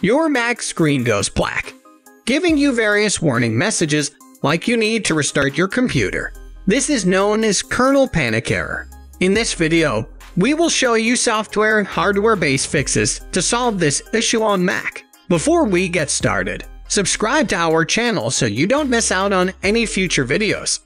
your Mac screen goes black, giving you various warning messages like you need to restart your computer. This is known as kernel panic error. In this video, we will show you software and hardware-based fixes to solve this issue on Mac. Before we get started, subscribe to our channel so you don't miss out on any future videos.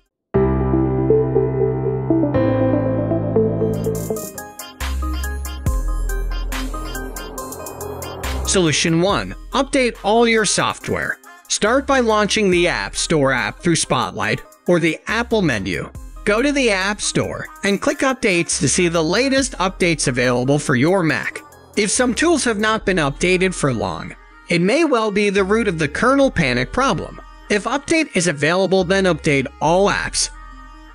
Solution 1. Update all your software. Start by launching the App Store app through Spotlight or the Apple menu. Go to the App Store and click Updates to see the latest updates available for your Mac. If some tools have not been updated for long, it may well be the root of the kernel panic problem. If update is available, then update all apps.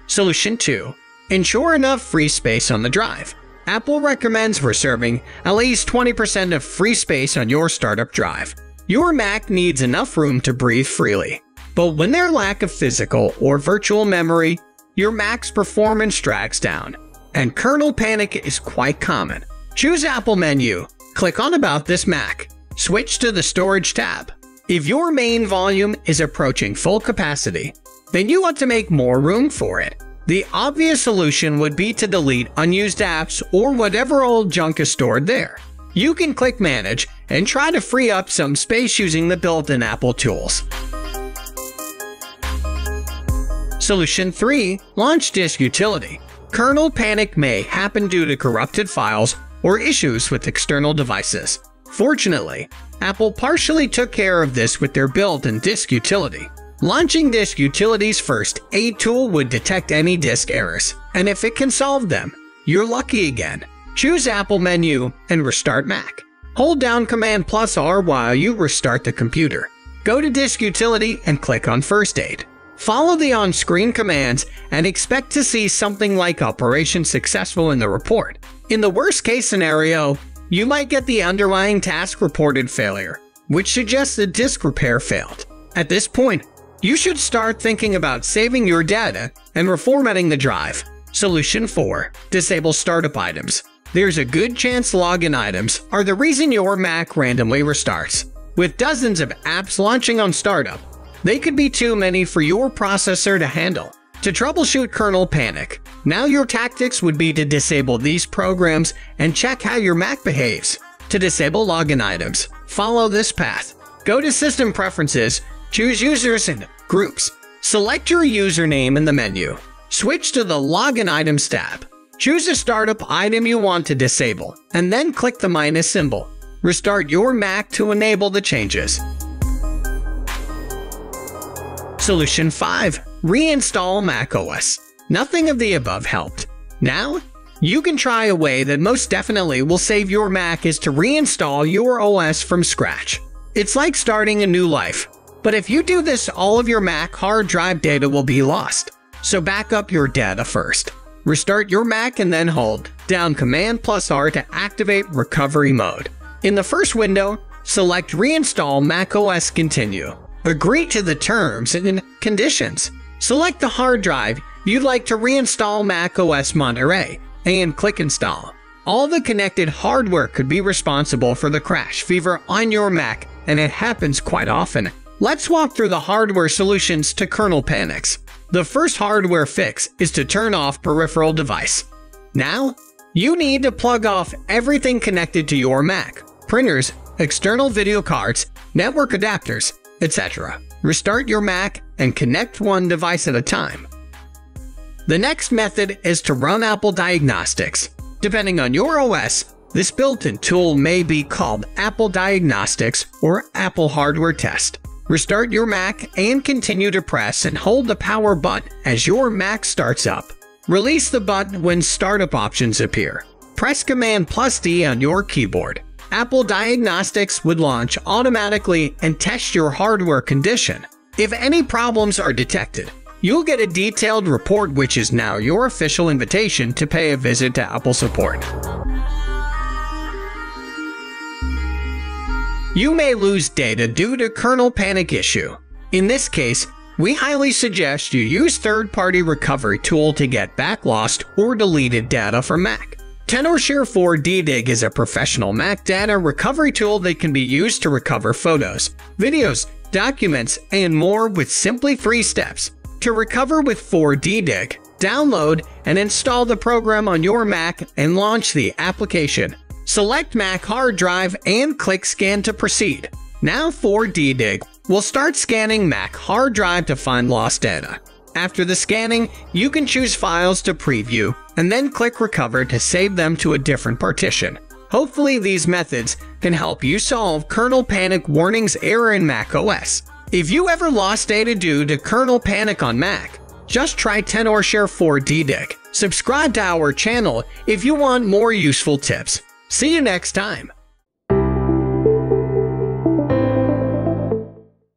Solution 2. Ensure enough free space on the drive. Apple recommends reserving at least 20% of free space on your startup drive. Your Mac needs enough room to breathe freely. But when there's lack of physical or virtual memory, your Mac's performance drags down, and kernel panic is quite common. Choose Apple menu, click on About this Mac, switch to the Storage tab. If your main volume is approaching full capacity, then you want to make more room for it. The obvious solution would be to delete unused apps or whatever old junk is stored there. You can click Manage and try to free up some space using the built-in Apple tools. Solution 3. Launch Disk Utility. Kernel panic may happen due to corrupted files or issues with external devices. Fortunately, Apple partially took care of this with their built-in disk utility. Launching Disk Utility's First Aid tool would detect any disk errors, and if it can solve them, you're lucky again. Choose Apple menu and restart Mac. Hold down Command plus R while you restart the computer. Go to Disk Utility and click on First Aid. Follow the on-screen commands and expect to see something like Operation Successful in the report. In the worst case scenario, you might get the underlying task reported failure, which suggests the disk repair failed. At this point, you should start thinking about saving your data and reformatting the drive. Solution 4. Disable startup items. There's a good chance login items are the reason your Mac randomly restarts. With dozens of apps launching on startup, they could be too many for your processor to handle. To troubleshoot kernel panic, now your tactics would be to disable these programs and check how your Mac behaves. To disable login items, follow this path. Go to System Preferences Choose Users and Groups. Select your username in the menu. Switch to the Login Items tab. Choose a startup item you want to disable, and then click the minus symbol. Restart your Mac to enable the changes. Solution 5. Reinstall macOS. Nothing of the above helped. Now, you can try a way that most definitely will save your Mac is to reinstall your OS from scratch. It's like starting a new life, but if you do this, all of your Mac hard drive data will be lost. So back up your data first. Restart your Mac and then hold down Command plus R to activate recovery mode. In the first window, select Reinstall macOS Continue. Agree to the terms and conditions. Select the hard drive you'd like to reinstall macOS Monterey and click Install. All the connected hardware could be responsible for the crash fever on your Mac, and it happens quite often. Let's walk through the hardware solutions to kernel panics. The first hardware fix is to turn off peripheral device. Now, you need to plug off everything connected to your Mac, printers, external video cards, network adapters, etc. Restart your Mac and connect one device at a time. The next method is to run Apple Diagnostics. Depending on your OS, this built-in tool may be called Apple Diagnostics or Apple Hardware Test. Restart your Mac and continue to press and hold the power button as your Mac starts up. Release the button when startup options appear. Press Command plus D on your keyboard. Apple Diagnostics would launch automatically and test your hardware condition. If any problems are detected, you'll get a detailed report which is now your official invitation to pay a visit to Apple support. You may lose data due to kernel panic issue. In this case, we highly suggest you use third-party recovery tool to get back lost or deleted data from Mac. Tenorshare 4DDiG is a professional Mac data recovery tool that can be used to recover photos, videos, documents, and more with simply three steps. To recover with 4DDiG, download and install the program on your Mac and launch the application. Select Mac hard drive and click Scan to proceed. Now 4DDiG we'll start scanning Mac hard drive to find lost data. After the scanning, you can choose files to preview and then click Recover to save them to a different partition. Hopefully these methods can help you solve kernel panic warnings error in Mac OS. If you ever lost data due to kernel panic on Mac, just try Tenorshare 4DDiG. Subscribe to our channel if you want more useful tips. See you next time.